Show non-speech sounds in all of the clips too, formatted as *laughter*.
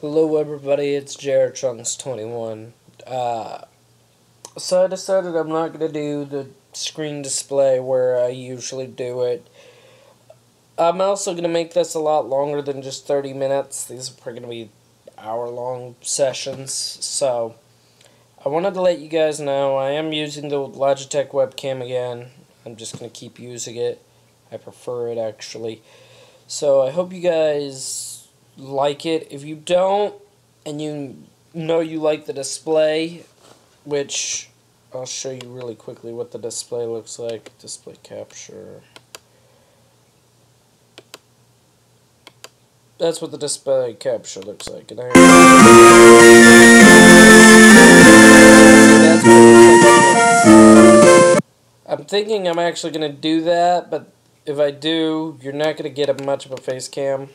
Hello everybody, it's Jrchunks21. Uh, so I decided I'm not going to do the screen display where I usually do it. I'm also going to make this a lot longer than just 30 minutes. These are probably going to be hour long sessions. So I wanted to let you guys know I am using the Logitech webcam again. I'm just going to keep using it. I prefer it actually. So I hope you guys like it. If you don't, and you know you like the display, which I'll show you really quickly what the display looks like. Display capture. That's what the display capture looks like. And I I'm thinking I'm actually going to do that, but if I do, you're not going to get a much of a face cam.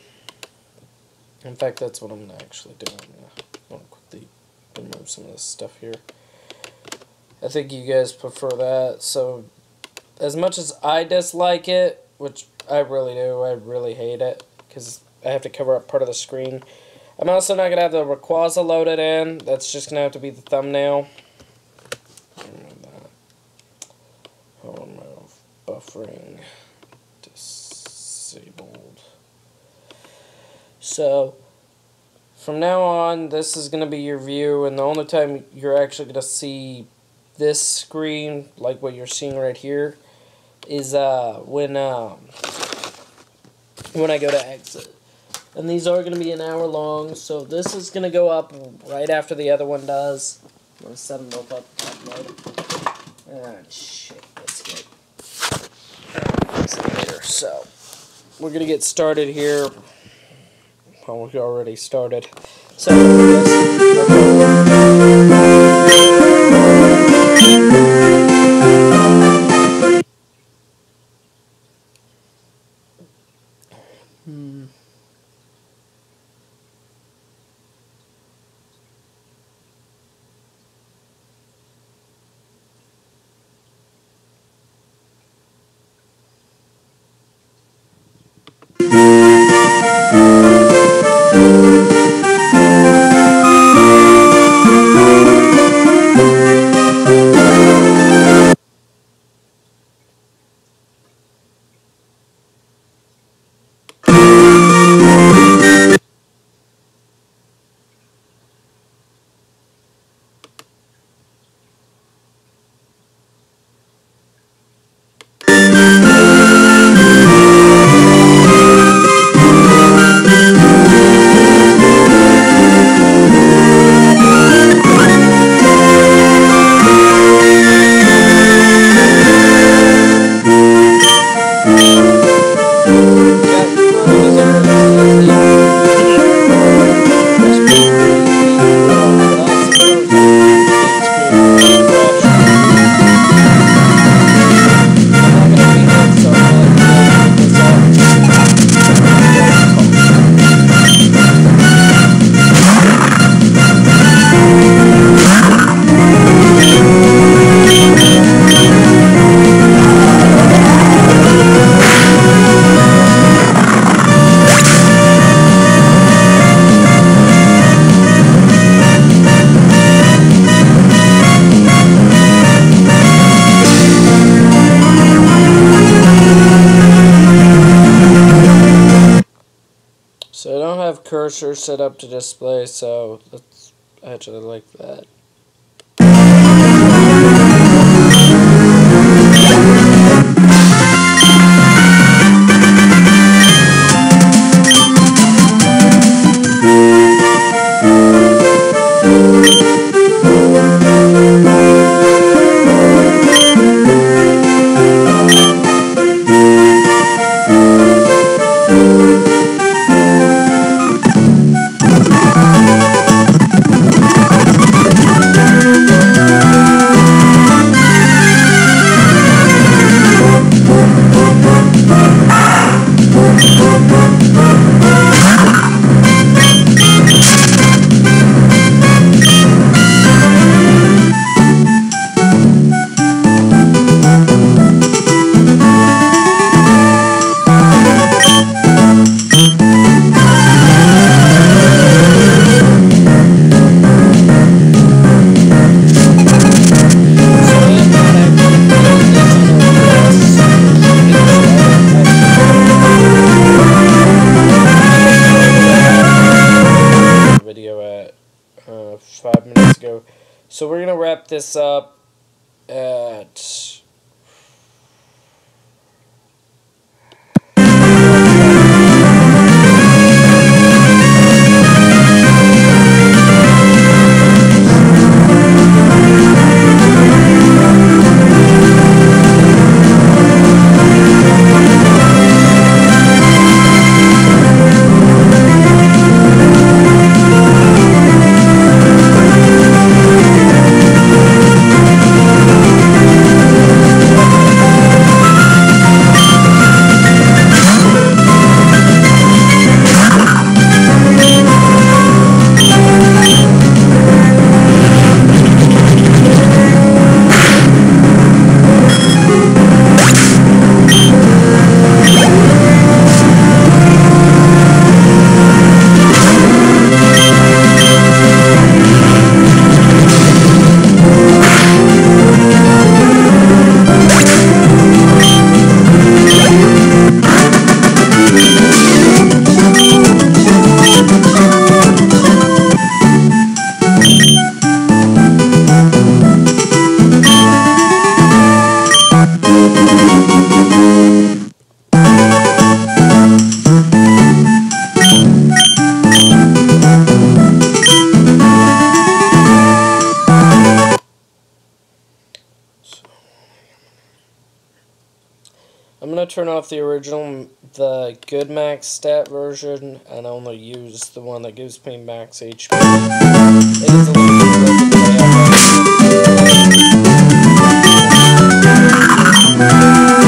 In fact, that's what I'm going to actually do. I'm going to quickly remove some of this stuff here. I think you guys prefer that. So, as much as I dislike it, which I really do, I really hate it, because I have to cover up part of the screen. I'm also not going to have the Rayquaza loaded in. That's just going to have to be the thumbnail. Oh, buffering So, from now on, this is going to be your view, and the only time you're actually going to see this screen, like what you're seeing right here, is uh, when, um, when I go to exit. And these are going to be an hour long, so this is going to go up right after the other one does. I'm going to set them both up top Ah, shit, that's good. Later. So, we're going to get started here well, we already started. So, cursor set up to display, so that's actually like that. This up the original, the good max stat version, and only use the one that gives me max HP. It is a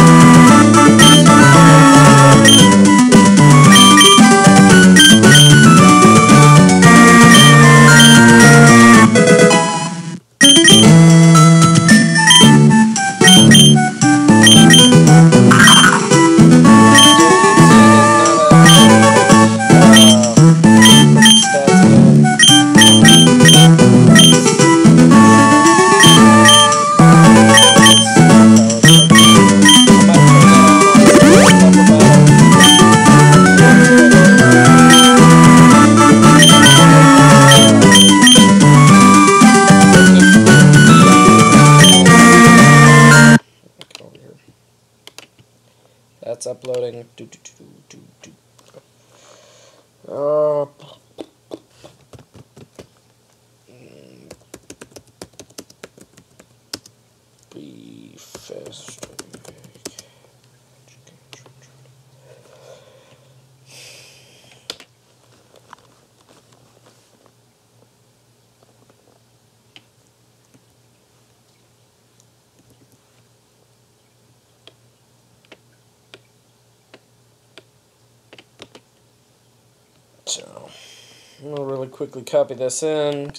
quickly copy this in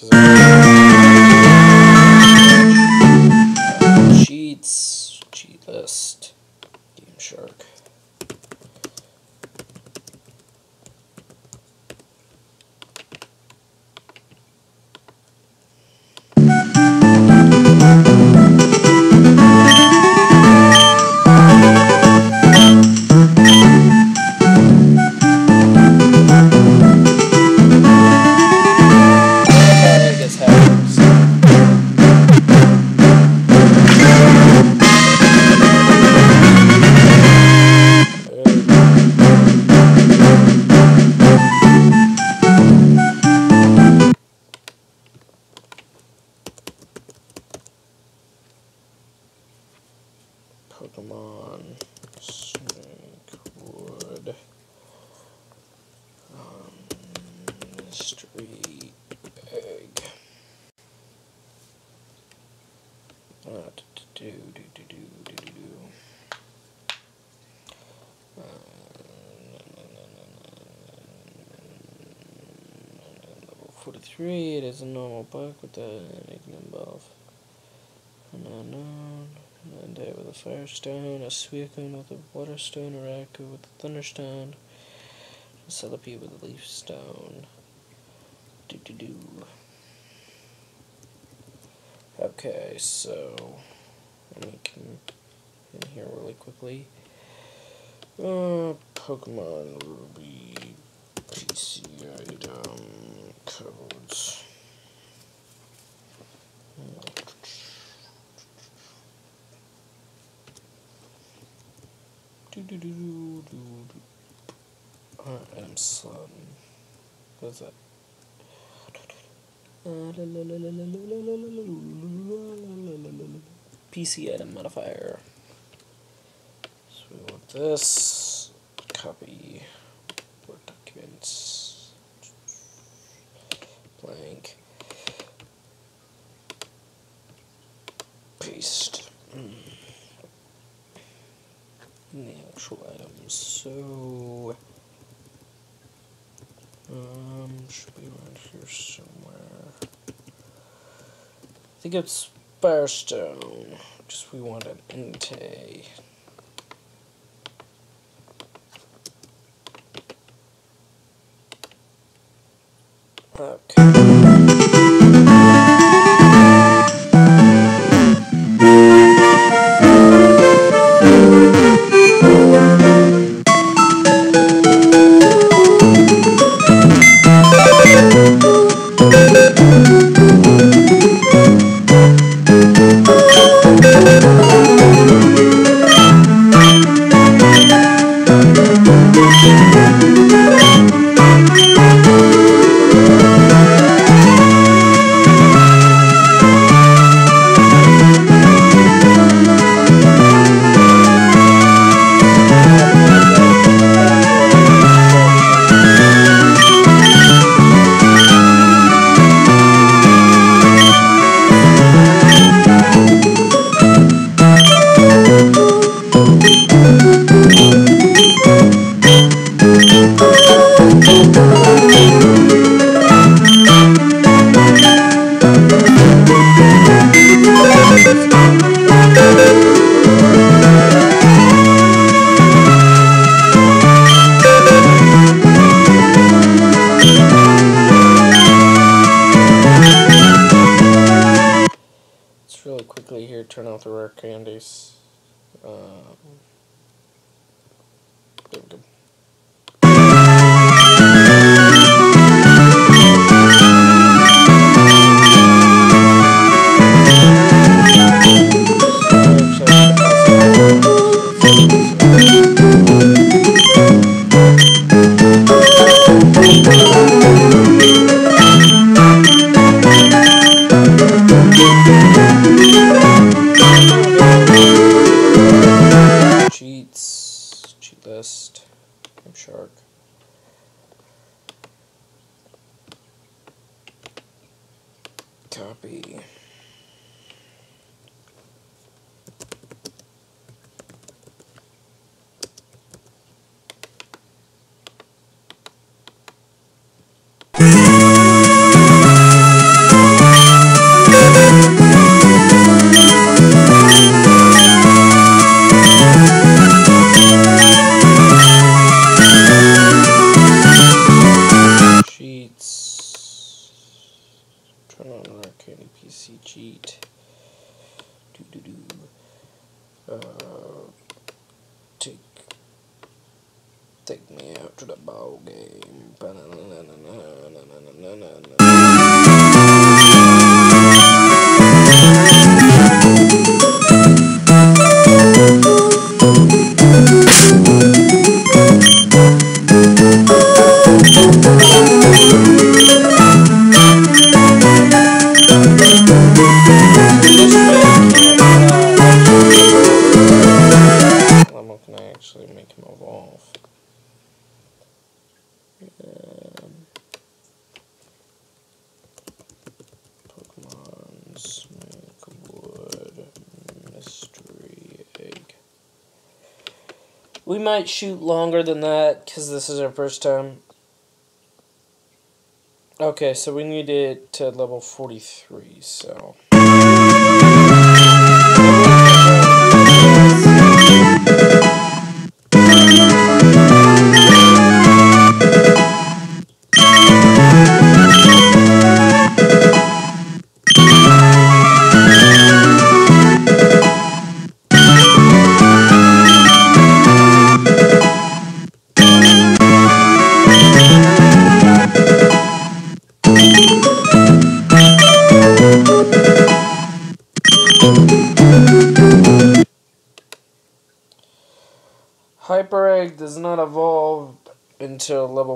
cheats, cheat list, Game Shark. 43, it is a normal bug with the enigma above. An unknown, Entei with a firestone, a Suicune with a waterstone, a Raikou with a thunderstone, a Celebi with a leaf stone. Do do do. Okay, so let me come in here really quickly. Uh, Pokemon Ruby PCI um, codes. Do, do, do, do, do, do. RM. What's that? PC item modifier. So we want this. Copy. Blank. Paste. Mm. In the actual items. So. Um, should be around here somewhere. I think it's Firestone. Just we want an Entei. book. Might shoot longer than that because this is our first time. Okay, so we need it to level 43, so.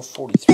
1243.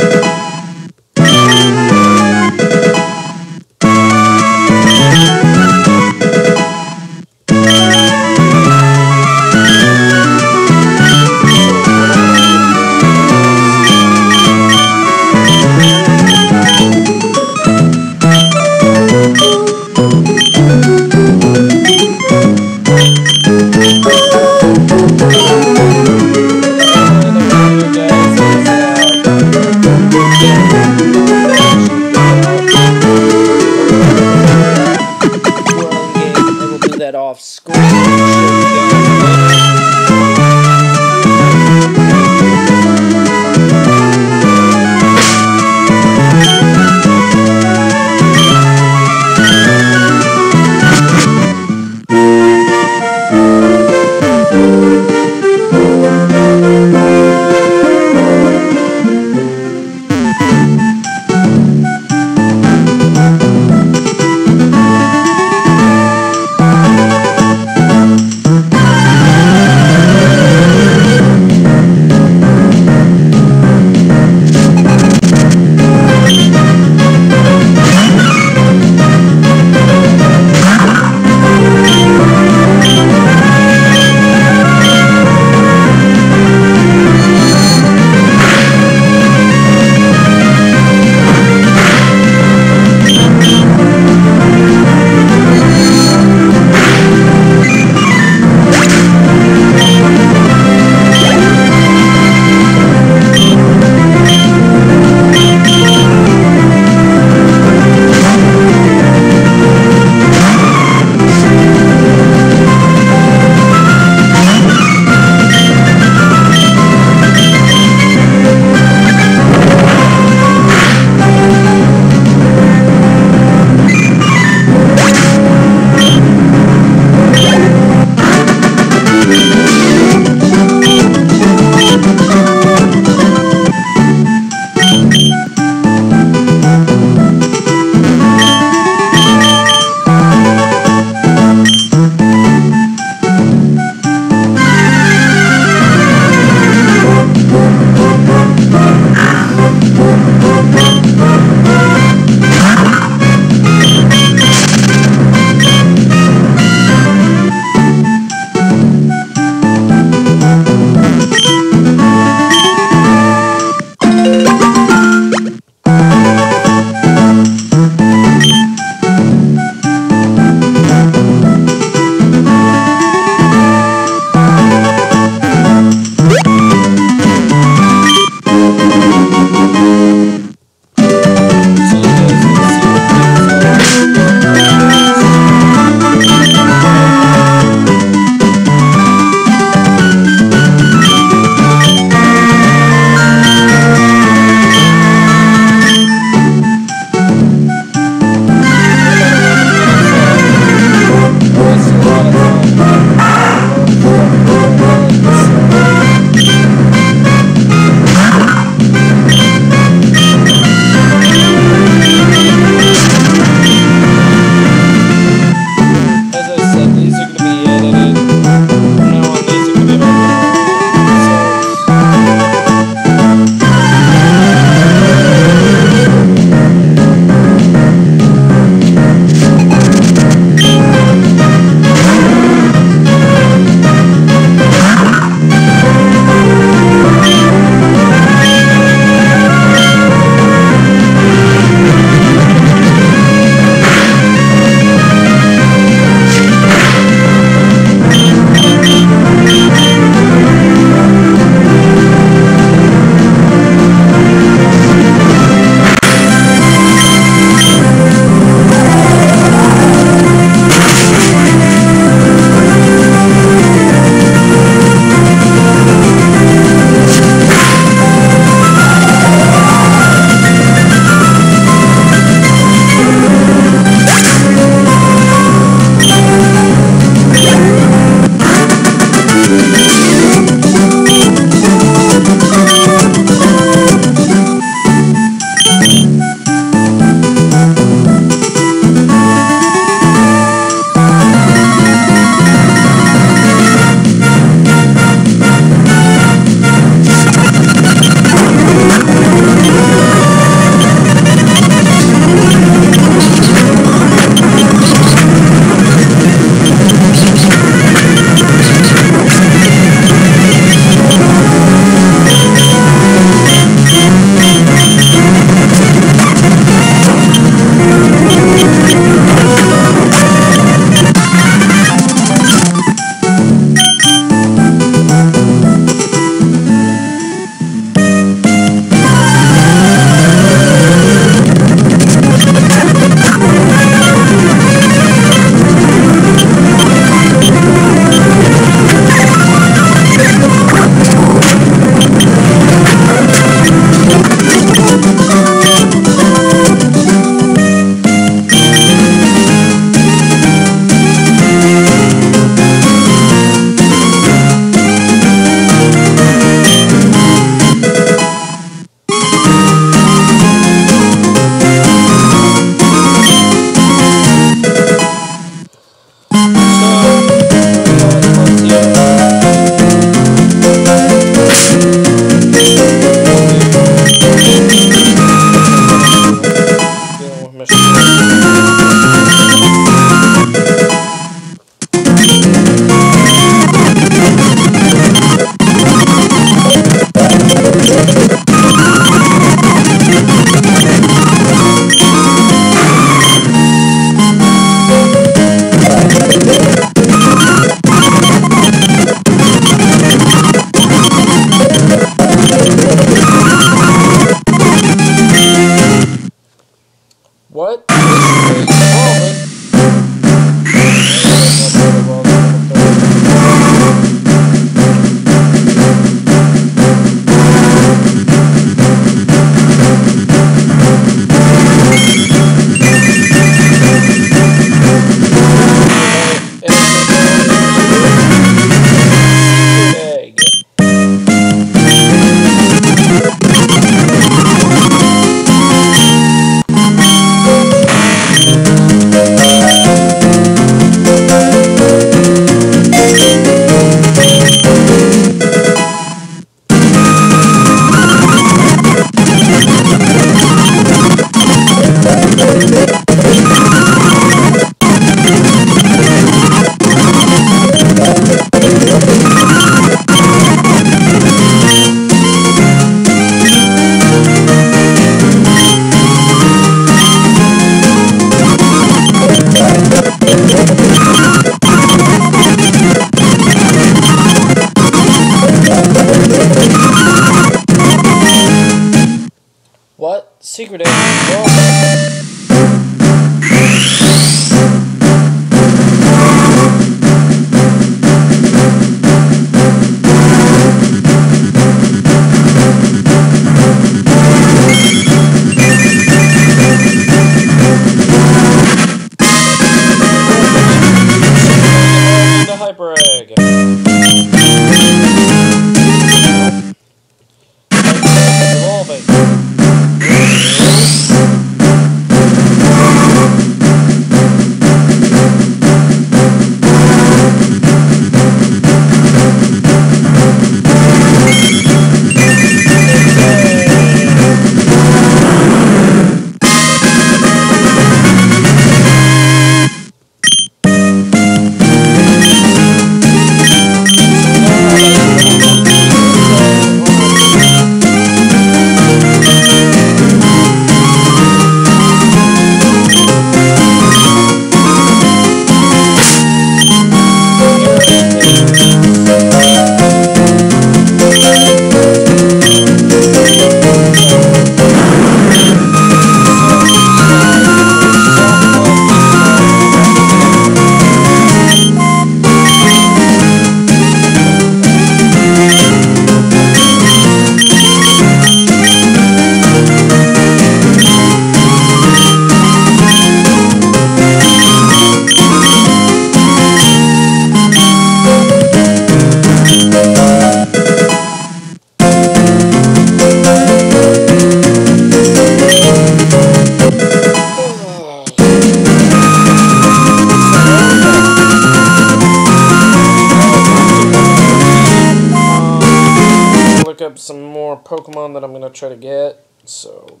Pokemon that I'm gonna try to get. So,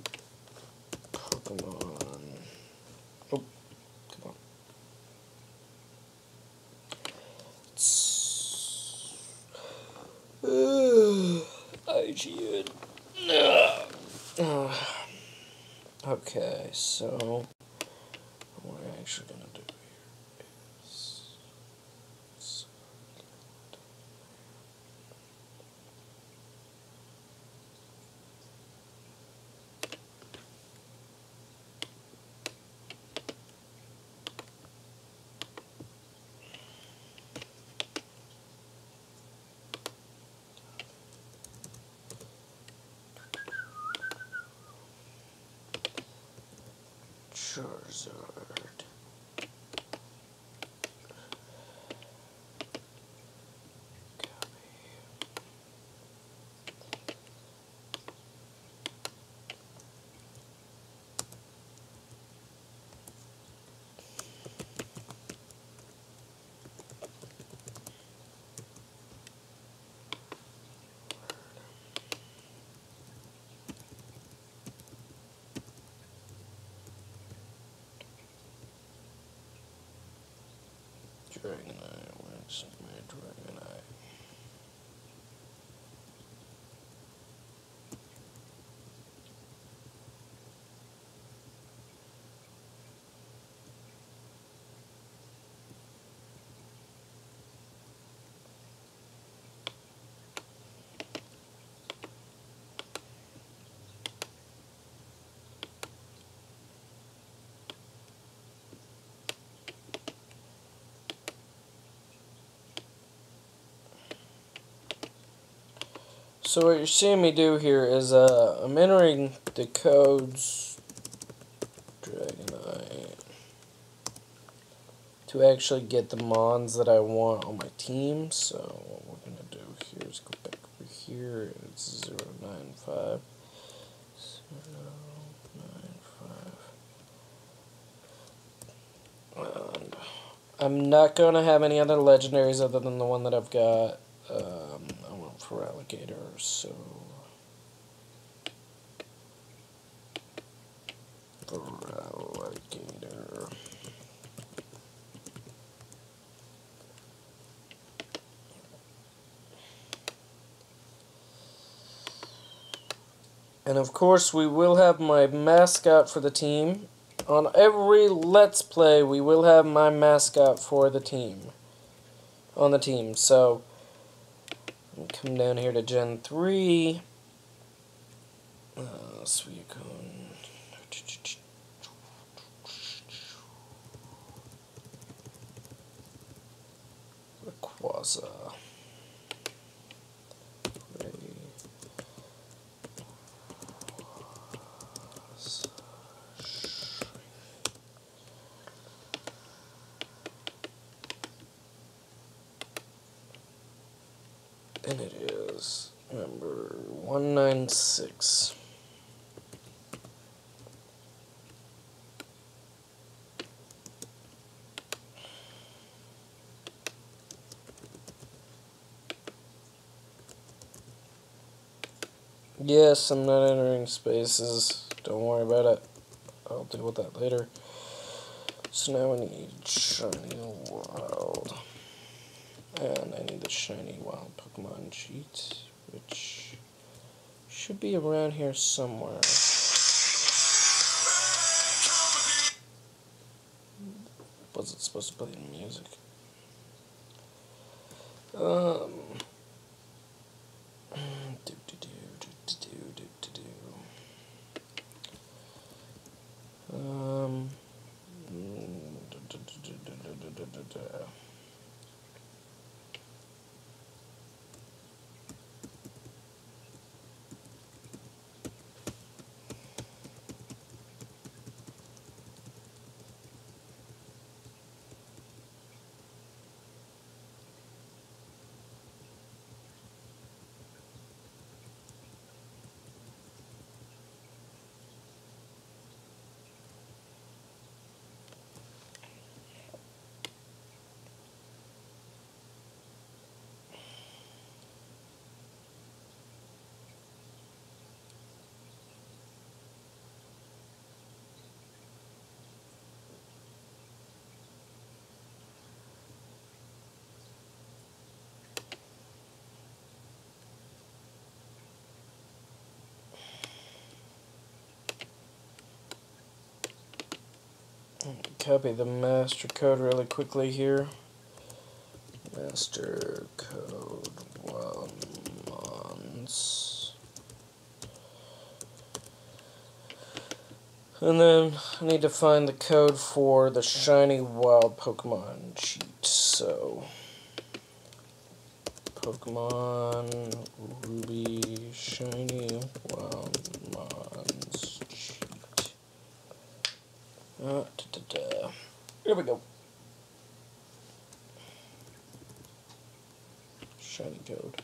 Pokemon. Oh, come on. *sighs* IGN. Ugh. *sighs* Okay, so we're actually gonna do here is. Charizard. Dragonite. Where's my Dragonite? So what you're seeing me do here is uh, I'm entering the codes Dragonite to actually get the mons that I want on my team. So what we're going to do here is go back over here. It's 095. 095. And I'm not going to have any other legendaries other than the one that I've got. Alligator, so... Alligator... And of course, we will have my mascot for the team. On every Let's Play, we will have my mascot for the team. On the team, so... Come down here to Gen 3. Uh. And it is number 196. Yes, I'm not entering spaces. Don't worry about it. I'll deal with that later. So now I need shiny wild. And I need the shiny wild Pokemon cheat, which should be around here somewhere. Was it supposed to play music? Um. Copy the master code really quickly here. Master code one months. And then I need to find the code for the shiny wild Pokemon cheat. So Pokemon Ruby shiny wild mons. Uh, da, da, da. Here we go. Shiny code.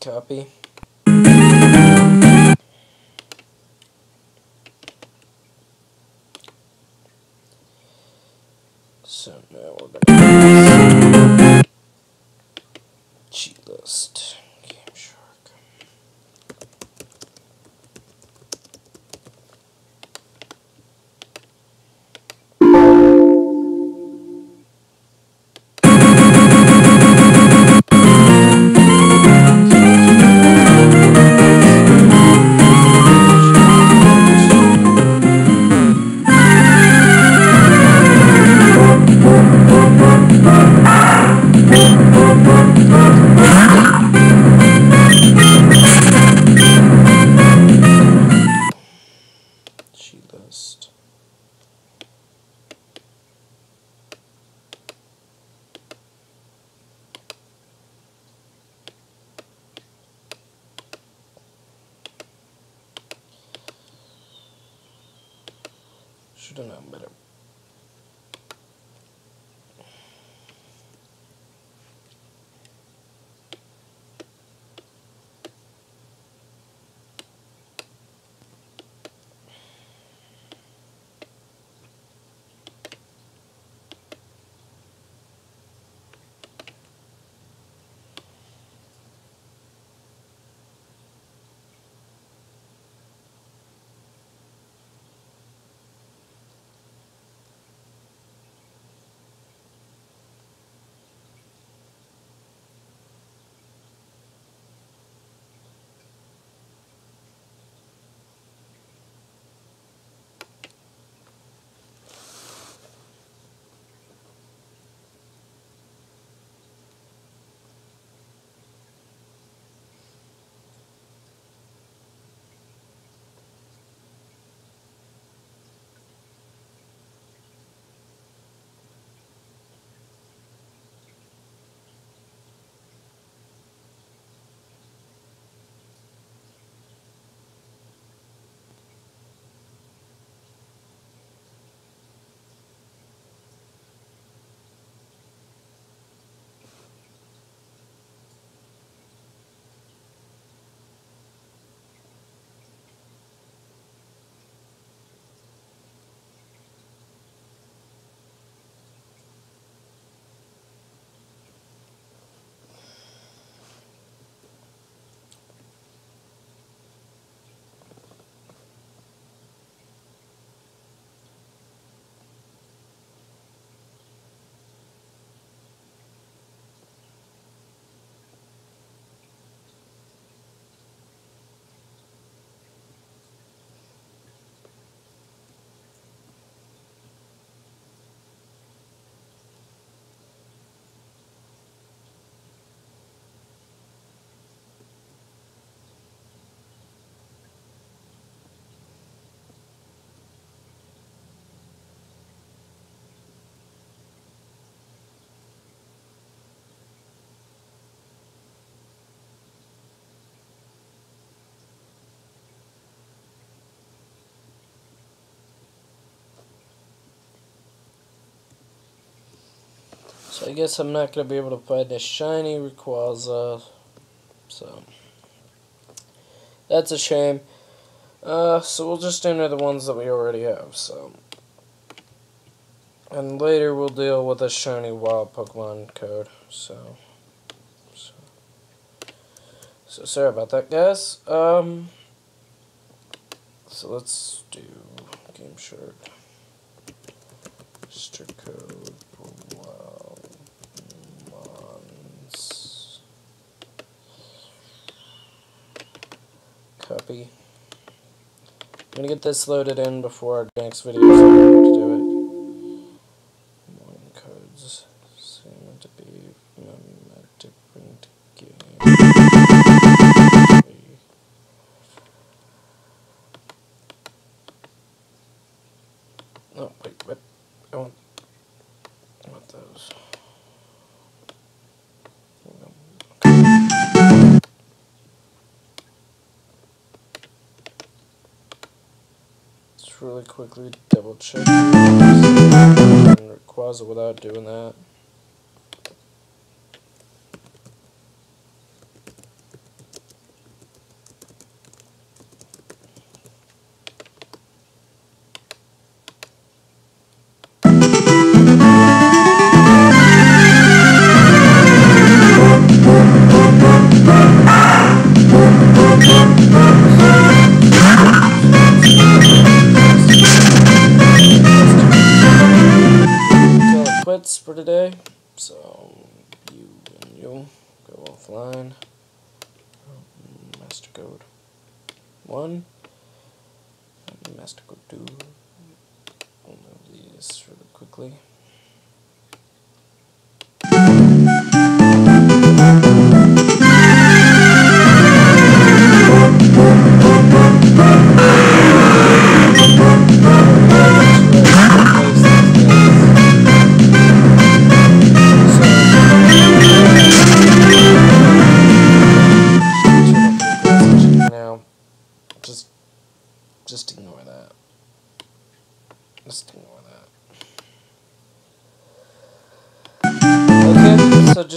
Copy. So now we're gonna cheat list. So I guess I'm not going to be able to find a shiny Rayquaza. So that's a shame. Uh, so we'll just enter the ones that we already have. So and later we'll deal with a shiny wild Pokemon code. So so, so sorry about that, guys. Um. So let's do game shirt. master code. Copy. I'm gonna get this loaded in before our next video, to do it. Quickly double check Rayquaza without doing that. One. Master code two. We'll move these really quickly.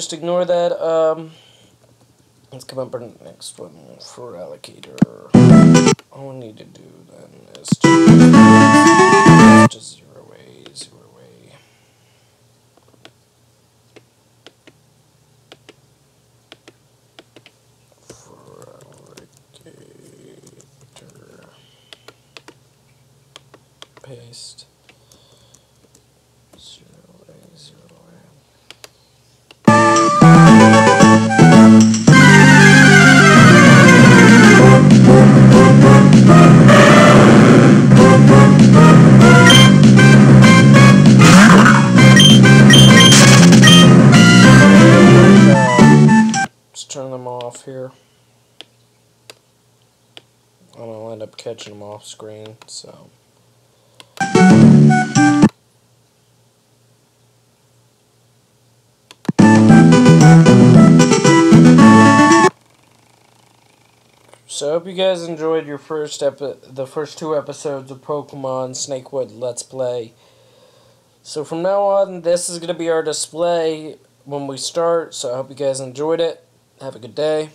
Just ignore that. Um, let's come up with the next one for allocator. All we need to do screen, so. So I hope you guys enjoyed your first epi- the first two episodes of Pokemon Snakewood Let's Play. So from now on, this is going to be our display when we start, so I hope you guys enjoyed it. Have a good day.